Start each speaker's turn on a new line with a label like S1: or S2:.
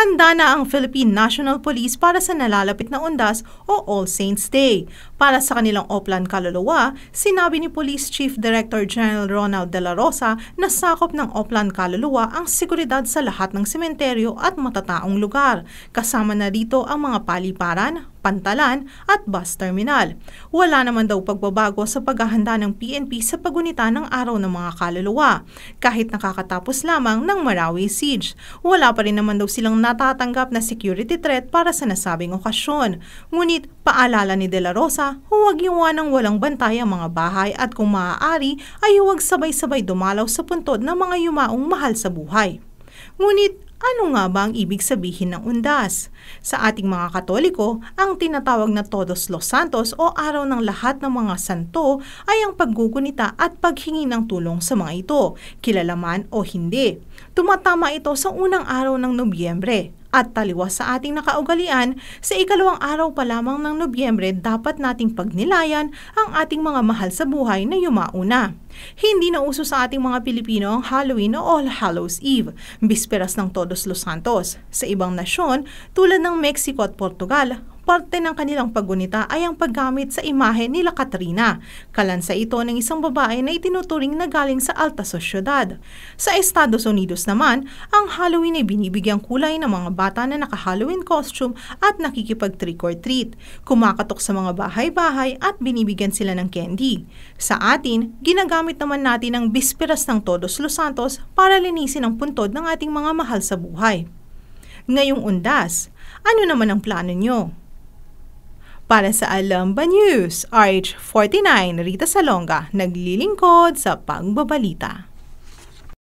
S1: Handa na ang Philippine National Police para sa nalalapit na undas o All Saints Day. Para sa kanilang Oplan Kaluluwa, sinabi ni Police Chief Director General Ronald De La Rosa na sakop ng Oplan Kaluluwa ang seguridad sa lahat ng sementeryo at matataong lugar. Kasama na dito ang mga paliparan, pantalan at bus terminal. Wala naman daw pagbabago sa paghahanda ng PNP sa pagunita ng araw ng mga kaluluwa. Kahit nakakatapos lamang ng Marawi Siege, wala pa rin naman daw silang natatanggap na security threat para sa nasabing okasyon. Ngunit paalala ni De La Rosa, huwag iwanang walang bantay ang mga bahay at kung maaari ay huwag sabay-sabay dumalaw sa puntod ng mga yumaong mahal sa buhay. Ngunit ano nga ba ang ibig sabihin ng undas? Sa ating mga Katoliko, ang tinatawag na Todos los Santos o Araw ng Lahat ng Mga Santo ay ang paggugunita at paghingi ng tulong sa mga ito, kilalaman o hindi. Tumatama ito sa unang araw ng Nobyembre at taliwas sa ating nakaugalian, sa ikalawang araw pa lamang ng Nobyembre dapat nating pagnilayan ang ating mga mahal sa buhay na yumauna. Hindi na uso sa ating mga Pilipino ang Halloween o All Hallows Eve, bisperas ng Todos los Santos. Sa ibang nasyon, tulad ng Mexico at Portugal, parte ng kanilang paggunita ay ang paggamit sa imahe nila Katrina. Kalansa ito ng isang babae na itinuturing na galing sa alta sosyedad. Sa Estados Unidos naman, ang Halloween ay binibigyang kulay ng mga bata na naka-Halloween costume at nakikipag trick or treat. Kumakatok sa mga bahay-bahay at binibigyan sila ng candy. Sa atin, ginagamit naman natin ang bisperas ng Todos Los Santos para linisin ang puntod ng ating mga mahal sa buhay. Ngayong undas, ano naman ang plano nyo? Para sa Alamba News, RH49, Rita Salonga, naglilingkod sa pagbabalita.